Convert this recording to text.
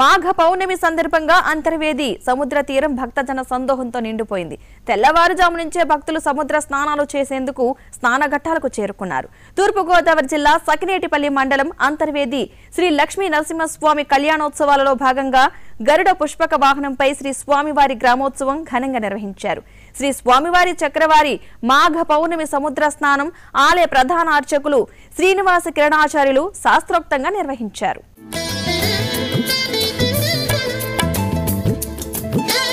మాఘ పౌర్ణమి సందర్భంగా అంతర్వేది సముద్ర తీరం భక్తజన సందోహంతో నిండిపోయింది. తెల్లవారుజాము నుంచే భక్తులు సముద్ర స్నానాలు చేసేందుకు స్నానఘట్టాలకు చేరుకున్నారు. తూర్పుగోదావరి జిల్లా సకినేటిపల్లి మండలం అంతర్వేది శ్రీ లక్ష్మీ నరసింహస్వామి కళ్యాణోత్సవాలలో భాగంగా గరుడ పుష్పక వాహనంపై శ్రీ స్వామివారి గ్రామోత్సవం ఘనంగా నిర్వహించారు. శ్రీ స్వామివారి చక్రవారి మాఘ పౌర్ణమి సముద్ర స్నానం ఆలయ ప్రధాన అర్చకులు శ్రీనివాస కిరణాచార్యులు శాస్త్రోక్తంగా నిర్వహించారు. Ah!